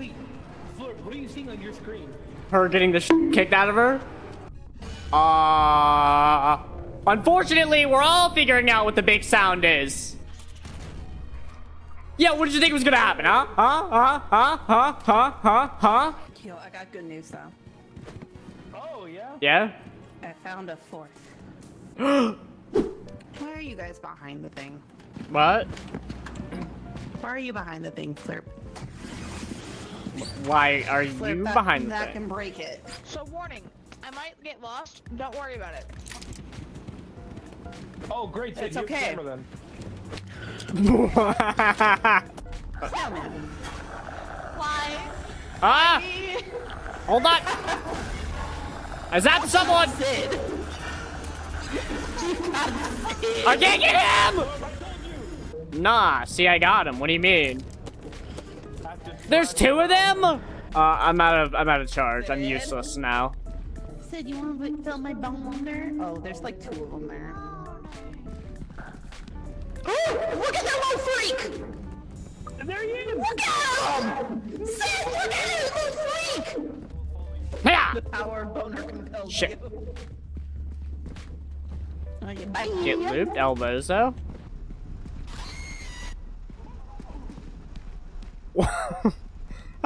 Wait, Fleur, what are you seeing on your screen? Her getting the sh kicked out of her? Uh, unfortunately, we're all figuring out what the big sound is. Yeah, what did you think was gonna happen, huh? Huh? Huh? Huh? Huh? Huh? Huh? Huh? Yo, I got good news though. Oh, yeah? Yeah? I found a fourth. Why are you guys behind the thing? What? Why are you behind the thing, Flurp? Why are Flurp, you that, behind the that thing? can break it. So warning, I might get lost. Don't worry about it. Oh, great. It's you okay. camera then. Why? ah! Hold on! I zapped someone! Sid. I can't get him! Nah, see, I got him. What do you mean? There's two of them? Uh, I'm out of I'm out of charge. I'm useless now. Sid, you want to fill my boner? Oh, there's like two of them there. Oh, look at that little freak! There he is! Look at him! Sid, look at his little freak! Yeah! The power boner compels Shit. you. Okay. Get looped elbows though.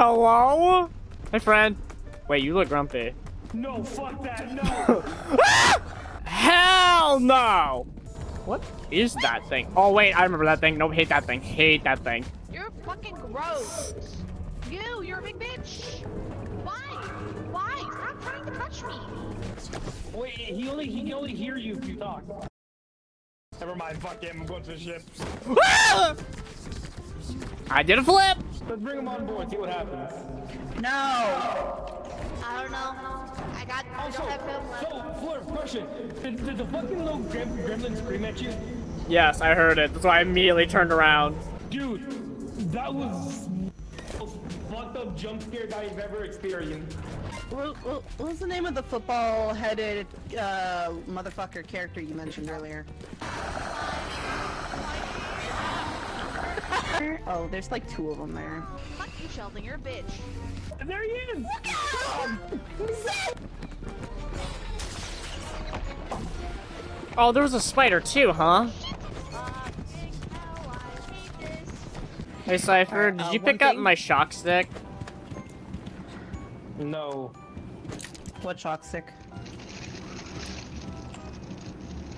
Hello? Hey friend. Wait, you look grumpy. No, fuck that, no! Hell no! What is that thing? Oh wait, I remember that thing. No, hate that thing. Hate that thing. You're fucking gross. You, you're a big bitch. Why? Why? Stop trying to touch me. Wait, he only he can only hear you if you talk. Never mind, fuck him, I'm going to the ship. I did a flip. Let's bring him on board, see what happens. No! I don't know. I got. I Also, don't have film left. so, Fleur, question. Did, did the fucking little grem gremlin scream at you? Yes, I heard it. That's why I immediately turned around. Dude, that was the most fucked up jump scare that I've ever experienced. What, what, what was the name of the football-headed uh, motherfucker character you mentioned earlier? Oh, there's like two of them there. Fuck you, Sheldon. You're a bitch. And there he is! Oh, there was a spider too, huh? Hey Cypher, did uh, you one pick up my shock stick? No. What shock stick?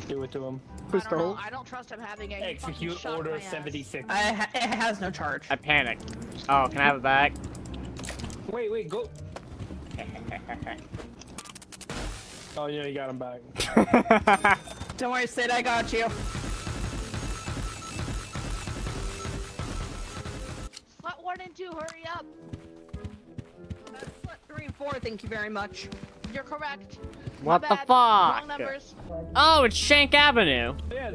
Do it to him. I don't. I don't trust him having a Execute Order 76. I ha it has no charge. I panicked. Oh, can I have it back? Wait, wait, go. Oh, yeah, you got him back. Don't worry, Sid, I got you. Slut one and two, hurry up. That's what, three and four, thank you very much. You're correct. what the fuck? Wrong numbers. Oh, it's Shank Avenue. Yeah.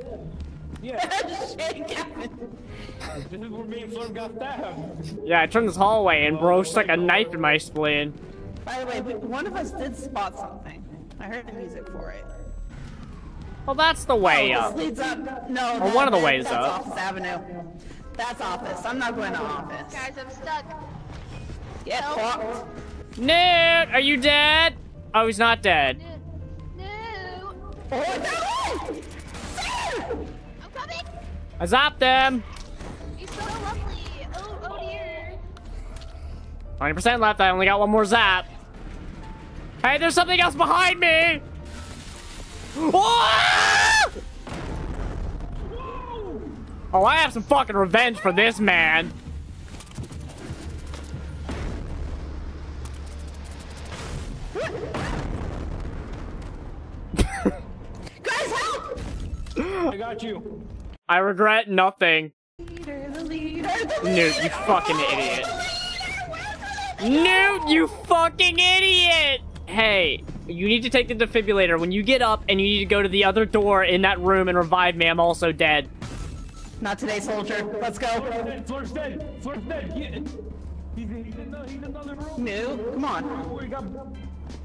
Yeah. this is where me got stabbed. Yeah, I turned this hallway and bro stuck a knife in my spleen. By the way, one of us did spot something. I heard the music for it. Well, that's the way oh, up. this leads up. No, Or that- one of the that- ways that's up. Office Avenue. That's office. I'm not going to office. Guys, I'm stuck. Get No. fucked. Noot, are you dead? Oh, he's not dead. No. no. Oh, no! I'm coming. I zapped him. He's so lovely. Oh, oh dear. 20% left. I only got one more zap. Hey, there's something else behind me. Oh! Oh, I have some fucking revenge for this man. I got you. I regret nothing. Leader, the leader, the Noot, you fucking idiot. Noot, you fucking idiot! Hey, you need to take the defibrillator when you get up and you need to go to the other door in that room and revive me. I'm also dead. Not today, soldier. Let's go. Fleur's dead. Fleur's dead. Dead. He, he's, he's, in the, he's in another room. No, come on. We got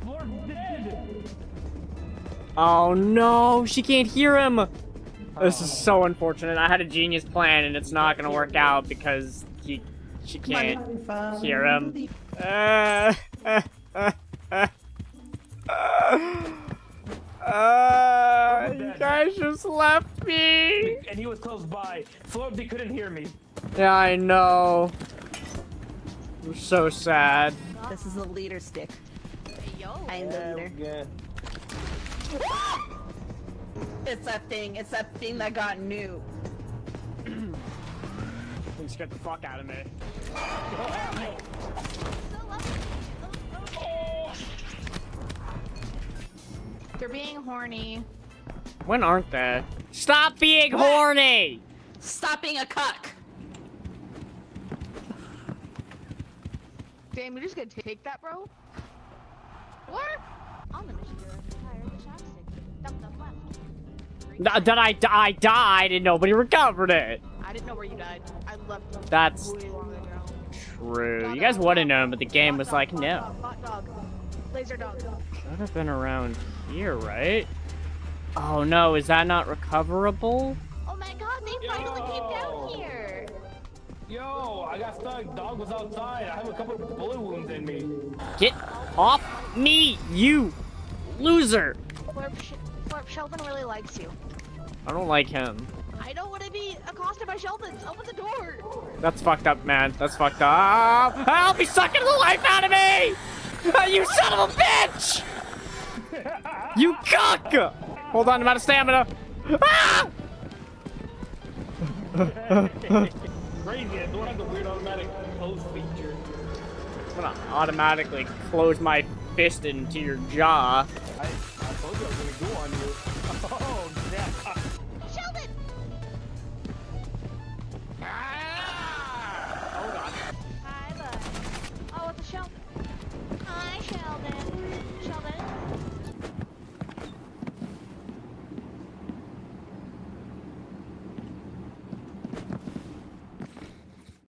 Fleur's dead. Oh no, she can't hear him. This is so unfortunate. I had a genius plan and it's not gonna work out because he She can't hear him. the- Uh, uh, uh, uh, uh, you guys just left me. And he was close by. Florby couldn't hear me. Yeah, I know. I'm so sad. This is the leader stick. Hey, yo. I am the leader. Yeah. It's that thing. It's that thing that got new. Please get the fuck out of me. They're being horny. When aren't they? Stop being horny! Stop being a cuck. Damn, you're just gonna take that, bro? What? On the mission left. That I, I died and nobody recovered it. I didn't know where you died. I left them That's way long ago. true. You guys would have known, but the game Hot was dog, like, hot no. Dog, hot dog. Laser dog. Should have been around here, right? Oh no, is that not recoverable? Oh my god, they finally came down here! Yo, I got stuck. Dog was outside. I have a couple bullet wounds in me. Get off me, you loser! Flurp, Shelvin really likes you. I don't like him. I don't want to be accosted by Shelvins. Open the door. That's fucked up, man. That's fucked up. I'll be sucking the life out of me! Ah, You son of a bitch! You cuck! Hold on, I'm out of stamina. Ah! Crazy. I don't have the weird automatic close feature. I'm gonna automatically close my fist into your jaw.